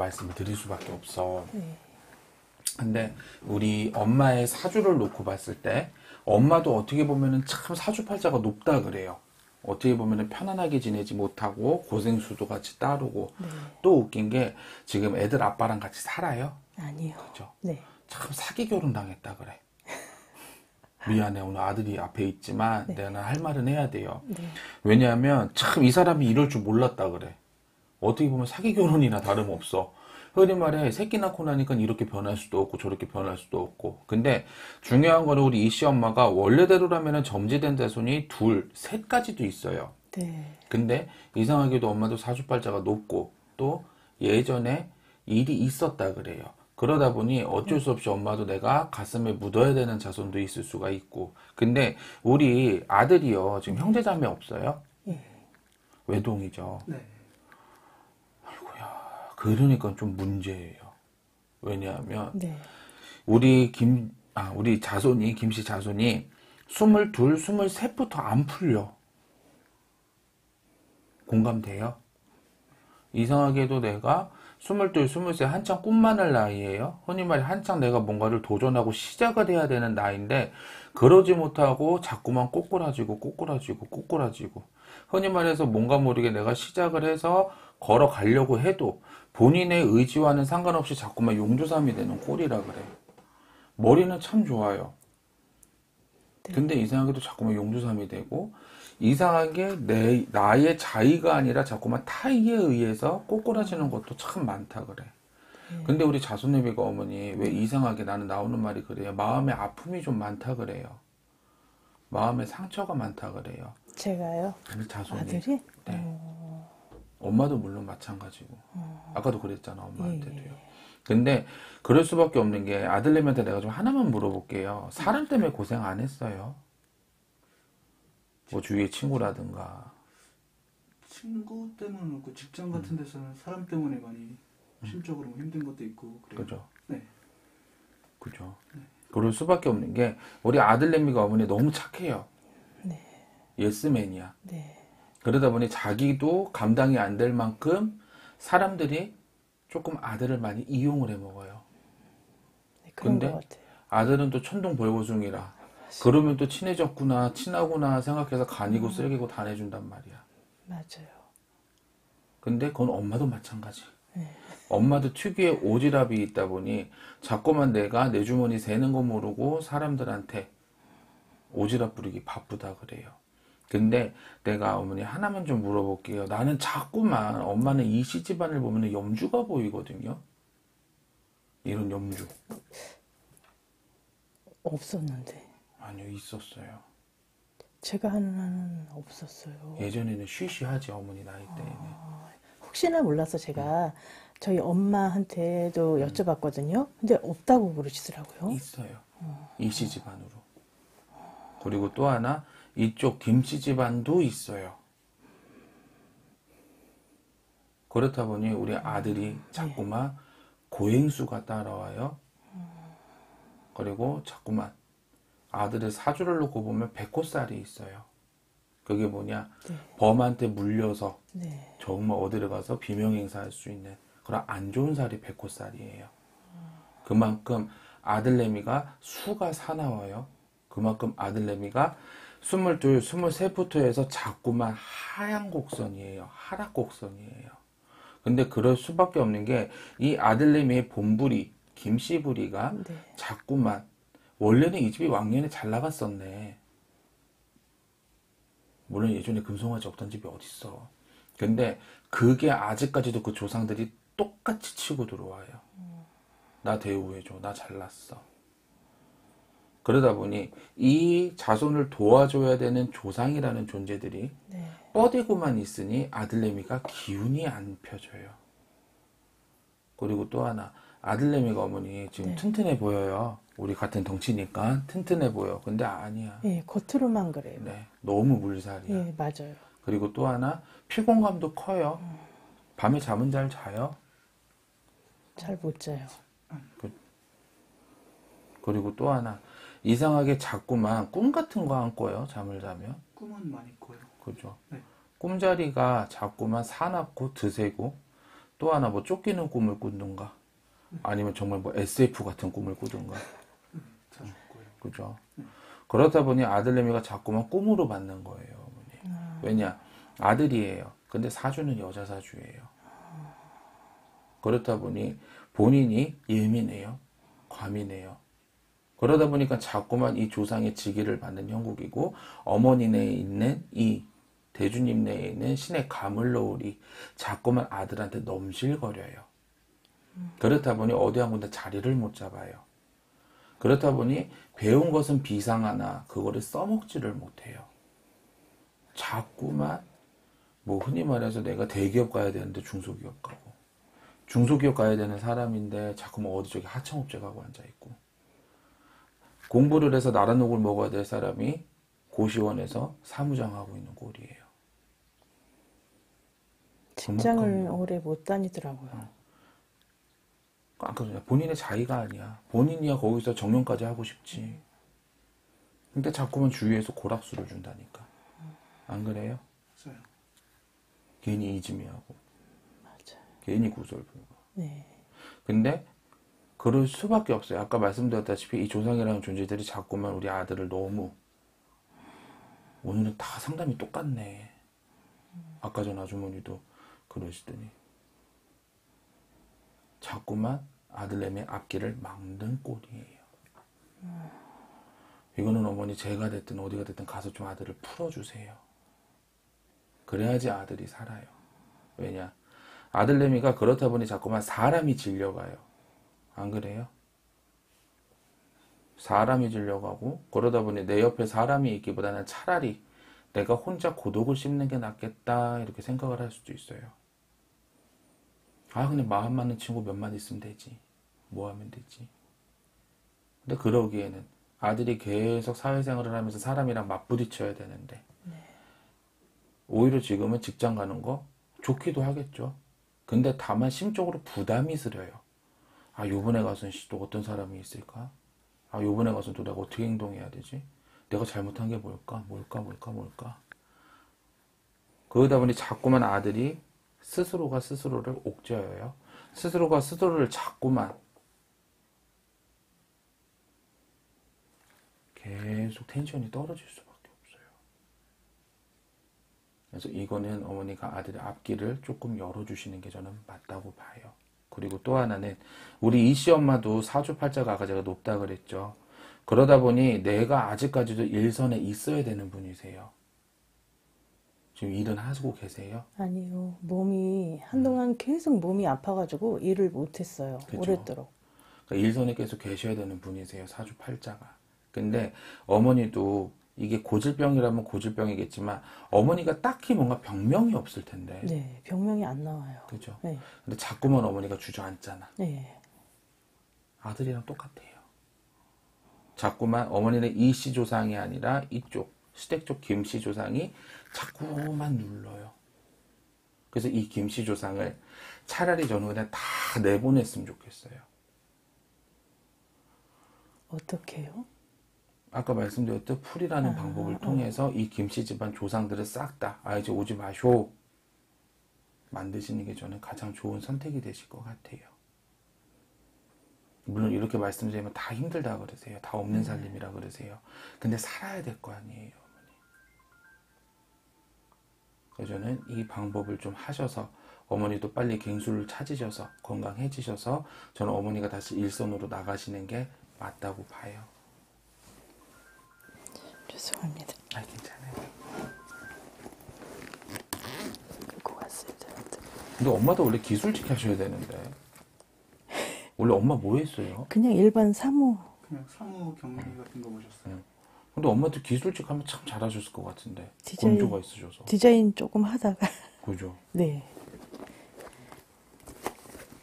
말씀을 드릴 수밖에 없어. 네. 근데 우리 엄마의 사주를 놓고 봤을 때 엄마도 어떻게 보면은 참 사주팔자가 높다 그래요. 어떻게 보면은 편안하게 지내지 못하고 고생 수도 같이 따르고 네. 또 웃긴 게 지금 애들 아빠랑 같이 살아요. 아니요. 그죠? 네. 참 사기 결혼 당했다 그래. 미안해 오늘 아들이 앞에 있지만 네. 내가 할 말은 해야 돼요. 네. 왜냐하면 참 이 사람이 이럴 줄 몰랐다 그래. 어떻게 보면 사기 결혼이나 다름없어. 흔히 말해 새끼 낳고 나니까 이렇게 변할 수도 없고 저렇게 변할 수도 없고. 근데 중요한 거는 우리 이씨 엄마가 원래대로라면 점지된 자손이 둘, 셋까지도 있어요. 네. 근데 이상하게도 엄마도 사주팔자가 높고 또 예전에 일이 있었다 그래요. 그러다 보니 어쩔 수 없이 엄마도 내가 가슴에 묻어야 되는 자손도 있을 수가 있고. 근데 우리 아들이요. 지금 형제자매 없어요? 예. 외동이죠. 네. 그러니까 좀 문제예요. 왜냐하면 네. 우리 김, 아, 우리 자손이, 김씨 자손이 22, 23부터 안 풀려. 공감돼요? 이상하게도 내가 22, 23 한창 꿈만할 나이에요. 흔히 말해 한창 내가 뭔가를 도전하고 시작을 해야 되는 나이인데 그러지 못하고 자꾸만 꼬꾸라지고 꼬꾸라지고 꼬꾸라지고 흔히 말해서 뭔가 모르게 내가 시작을 해서 걸어가려고 해도 본인의 의지와는 상관없이 자꾸만 용두삼이 되는 꼴이라 그래. 머리는 참 좋아요. 근데 이상하게도 자꾸만 용두삼이 되고 이상하게 내 나의 자의가 아니라 자꾸만 타의에 의해서 꼬꾸라지는 것도 참 많다 그래. 근데 우리 자손내비가 어머니 왜 이상하게 나는 나오는 말이 그래요. 마음의 아픔이 좀 많다 그래요. 마음의 상처가 많다 그래요. 제가요. 자손이 아들이? 네. 엄마도 물론 마찬가지고 아까도 그랬잖아 엄마한테도요. 근데 그럴 수밖에 없는 게 아들내미한테 내가 좀 하나만 물어볼게요. 사람 때문에 고생 안 했어요? 뭐 주위의 친구라든가 친구 때문은 없고 직장 같은 데서는 사람 때문에 많이 심적으로 뭐 힘든 것도 있고 그래요. 그죠? 네. 그죠? 그럴 수밖에 없는 게 우리 아들내미가 어머니 너무 착해요. 네. 예스맨이야. 네. 그러다 보니 자기도 감당이 안 될 만큼 사람들이 조금 아들을 많이 이용을 해 먹어요. 네. 근데. 아들은 또 천둥 벌거숭이라 그러면 또 친해졌구나 친하구나 생각해서 간이고 음. 쓰레기고 다 내준단 말이야. 맞아요. 근데 그건 엄마도 마찬가지. 네. 엄마도 특유의 오지랖이 있다 보니 자꾸만 내가 내 주머니 세는 거 모르고 사람들한테 오지랖 부리기 바쁘다 그래요. 근데 내가 어머니 하나만 좀 물어볼게요. 나는 자꾸만 엄마는 이씨 집안을 보면 염주가 보이거든요. 이런 염주. 없었는데. 아니요, 있었어요. 제가 하는 한은 없었어요. 예전에는 쉬쉬하지, 어머니 나이 때에는. 혹시나 몰라서 제가 저희 엄마한테도 여쭤봤거든요. 근데 없다고 그러시더라고요. 있어요. 이씨 집안으로. 그리고 또 하나, 이쪽 김씨 집안도 있어요. 그렇다 보니 우리 아들이 자꾸만 고행수가 따라와요. 그리고 자꾸만 아들의 사주를 놓고 보면 백호살이 있어요. 그게 뭐냐? 네. 범한테 물려서 네. 정말 어디를 가서 비명 행사할 수 있는 그런 안 좋은 살이 백호살이에요. 그만큼 아들내미가 수가 사나워요. 그만큼 아들내미가 22, 23부터 해서 자꾸만 하향 곡선이에요. 하락 곡선이에요. 근데 그럴 수밖에 없는 게 이 아들내미의 본부리, 김씨부리가 네. 자꾸만 원래는 이 집이 왕년에 잘 나갔었네. 물론 예전에 금송아지 없던 집이 어딨어. 근데 그게 아직까지도 그 조상들이 똑같이 치고 들어와요. 나 대우해줘. 나 잘났어. 그러다 보니 이 자손을 도와줘야 되는 조상이라는 존재들이 네. 뻗대고만 있으니 아들내미가 기운이 안 펴져요. 그리고 또 하나 아들내미가 어머니 지금 네. 튼튼해 보여요. 우리 같은 덩치니까 튼튼해 보여. 근데 아니야. 예, 겉으로만 그래요. 네, 너무 물살이야. 예, 맞아요. 그리고 또 하나 피곤감도 커요. 밤에 잠은 잘 자요. 잘 못 자요. 그리고 또 하나 이상하게 자꾸만 꿈 같은 거 안 꿔요. 잠을 자면. 꿈은 많이 꿔요. 그죠? 네. 꿈자리가 자꾸만 사납고 드세고 또 하나 뭐 쫓기는 꿈을 꾸든가 아니면 정말 뭐 SF 같은 꿈을 꾸든가 자주 거예요. 그죠? 그렇다 보니 아들내미가 자꾸만 꿈으로 받는 거예요, 어머니. 왜냐? 아들이에요. 근데 사주는 여자 사주예요. 그렇다 보니 본인이 예민해요. 과민해요. 그러다 보니까 자꾸만 이 조상의 지기를 받는 형국이고 어머니 내에 있는 이 대주님 내에 있는 신의 가물러울이 자꾸만 아들한테 넘실거려요. 그렇다 보니 어디 한 군데 자리를 못 잡아요. 그렇다 보니 배운 것은 비상하나 그거를 써먹지를 못해요. 자꾸만 뭐 흔히 말해서 내가 대기업 가야 되는데 중소기업 가고 중소기업 가야 되는 사람인데 자꾸만 어디 저기 하청업체 가고 앉아 있고 공부를 해서 나라녹을 먹어야 될 사람이 고시원에서 사무장 하고 있는 꼴이에요. 직장을 그만큼. 오래 못 다니더라고요. 아까 전에 본인의 자의가 아니야. 본인이야 거기서 정년까지 하고 싶지. 근데 자꾸만 주위에서 고락수를 준다니까. 안 그래요? 맞아요. 괜히 이지미하고 맞아요. 괜히 구설불고. 네. 근데 그럴 수밖에 없어요. 아까 말씀드렸다시피 이 조상이라는 존재들이 자꾸만 우리 아들을 너무 오늘은 다 상담이 똑같네. 아까 전 아주머니도 그러시더니 자꾸만 아들내미 앞길을 막는 꼴이에요. 이거는 어머니 제가 됐든 어디가 됐든 가서 좀 아들을 풀어주세요. 그래야지 아들이 살아요. 왜냐? 아들내미가 그렇다 보니 자꾸만 사람이 질려가요. 안 그래요? 사람이 질려가고 그러다 보니 내 옆에 사람이 있기보다는 차라리 내가 혼자 고독을 씹는 게 낫겠다 이렇게 생각을 할 수도 있어요. 아 그냥 마음 맞는 친구 몇만 있으면 되지. 뭐 하면 되지. 근데 그러기에는 아들이 계속 사회생활을 하면서 사람이랑 맞부딪혀야 되는데 오히려 지금은 직장 가는 거 좋기도 하겠죠. 근데 다만 심적으로 부담이 스려요. 아, 요번에 가서는 씨, 또 어떤 사람이 있을까? 아, 요번에 가서는 또 내가 어떻게 행동해야 되지? 내가 잘못한 게 뭘까? 뭘까? 뭘까? 뭘까? 그러다 보니 자꾸만 아들이 스스로가 스스로를 옥죄어요. 스스로가 스스로를 자꾸만 계속 텐션이 떨어질 수밖에 없어요. 그래서 이거는 어머니가 아들의 앞길을 조금 열어주시는 게 저는 맞다고 봐요. 그리고 또 하나는 우리 이씨 엄마도 사주팔자가 아까 제가 높다 그랬죠. 그러다 보니 내가 아직까지도 일선에 있어야 되는 분이세요. 지금 일은 하고 계세요? 아니요. 몸이 한동안 계속 몸이 아파가지고 일을 못했어요. 오랫도록. 그러니까 일선에 계속 계셔야 되는 분이세요. 사주팔자가. 근데 어머니도 이게 고질병이라면 고질병이겠지만 어머니가 딱히 뭔가 병명이 없을 텐데. 네. 병명이 안 나와요. 그죠? 네. 근데 자꾸만 어머니가 주저앉잖아. 네. 아들이랑 똑같아요. 자꾸만 어머니는 이 씨 조상이 아니라 이쪽 시댁 쪽 김 씨 조상이 자꾸만 눌러요. 그래서 이 김 씨 조상을 차라리 저는 그냥 다 내보냈으면 좋겠어요. 어떻게 해요? 아까 말씀드렸듯 풀이라는 아, 방법을 어. 통해서 이 김씨 집안 조상들을 싹 다 아 이제 오지 마쇼 만드시는 게 저는 가장 좋은 선택이 되실 것 같아요. 물론 이렇게 말씀드리면 다 힘들다 그러세요. 다 없는 살림이라 그러세요. 근데 살아야 될 거 아니에요, 어머니. 그래서 저는 이 방법을 좀 하셔서 어머니도 빨리 갱수를 찾으셔서 건강해지셔서 저는 어머니가 다시 일선으로 나가시는 게 맞다고 봐요. 죄송합니다. 아, 괜찮아요. 긁고 갔어야 되는데. 근데 엄마도 원래 기술직 하셔야 되는데. 원래 엄마 뭐 했어요? 그냥 일반 사무. 그냥 사무 경리 같은 거 보셨어요? 근데 엄마도 기술직 하면 참 잘하셨을 것 같은데. 디자인. 건조가 있으셔서. 디자인 조금 하다가. 그죠? 네.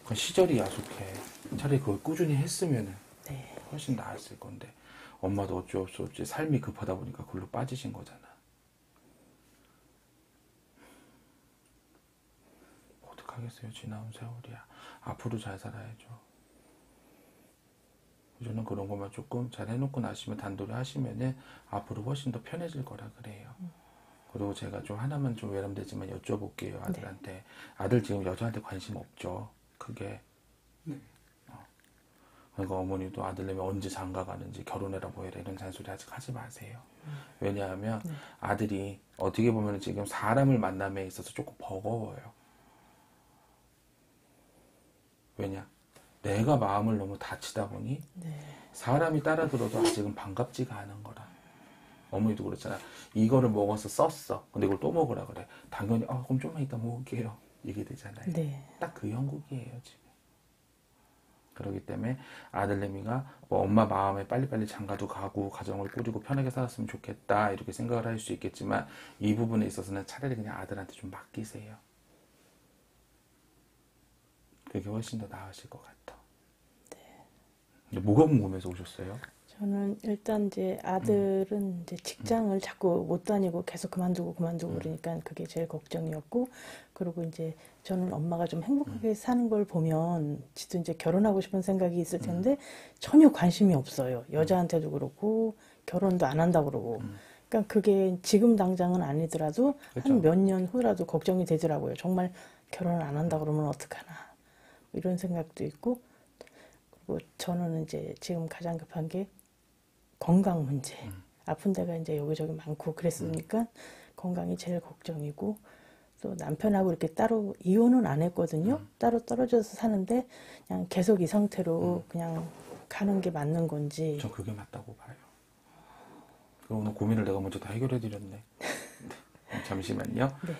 그 시절이 야속해. 차라리 그걸 꾸준히 했으면은 네. 훨씬 나았을 건데. 엄마도 어쩔 수 없이 삶이 급하다 보니까 그걸로 빠지신 거잖아. 어떡하겠어요. 지나온 세월이야. 앞으로 잘 살아야죠. 저는 그런 것만 조금 잘 해놓고 나시면 단도리 하시면은 앞으로 훨씬 더 편해질 거라 그래요. 그리고 제가 좀 하나만 좀 외람되지만 여쭤볼게요 아들한테 아들 지금 여자한테 관심 없죠 그게 네. 그러니까 어머니도 아들내미 언제 장가 가는지 결혼해라 뭐해라 이런 잔소리 아직 하지 마세요 왜냐하면 아들이 어떻게 보면 지금 사람을 만남에 있어서 조금 버거워요 왜냐 내가 마음을 너무 다치다 보니 네. 사람이 따라 들어도 아직은 반갑지가 않은 거라. 어머니도 그렇잖아. 이거를 먹어서 썼어. 근데 이걸 또 먹으라 그래. 당연히, 아, 그럼 좀만 이따 먹을게요. 이게 되잖아요. 네. 딱그 형국이에요, 지금. 그렇기 때문에 아들내미가 뭐 엄마 마음에 빨리빨리 장가도 가고 가정을 꾸리고 편하게 살았으면 좋겠다. 이렇게 생각을 할 수 있겠지만 이 부분에 있어서는 차라리 그냥 아들한테 좀 맡기세요. 그게 훨씬 더 나으실 것 같아. 근데 뭐가 궁금해서 오셨어요? 저는 일단 이제 아들은 이제 직장을 자꾸 못 다니고 계속 그만두고 그만두고 그러니까 그게 제일 걱정이었고 그리고 이제 저는 엄마가 좀 행복하게 사는 걸 보면 지도 이제 결혼하고 싶은 생각이 있을 텐데 전혀 관심이 없어요. 여자한테도 그렇고 결혼도 안 한다 그러고. 그러니까 그게 지금 당장은 아니더라도 그렇죠. 한몇 년 후라도 걱정이 되더라고요. 정말 결혼을 안 한다 그러면 어떡하나. 이런 생각도 있고 그리고 저는 이제 지금 가장 급한 게 건강 문제. 아픈 데가 이제 여기저기 많고 그랬으니까 건강이 제일 걱정이고 또 남편하고 이렇게 따로 이혼은 안 했거든요. 따로 떨어져서 사는데 그냥 계속 이 상태로 그냥 가는 게 맞는 건지. 저 그게 맞다고 봐요. 그 오늘 고민을 내가 먼저 다 해결해 드렸네. 잠시만요. 네.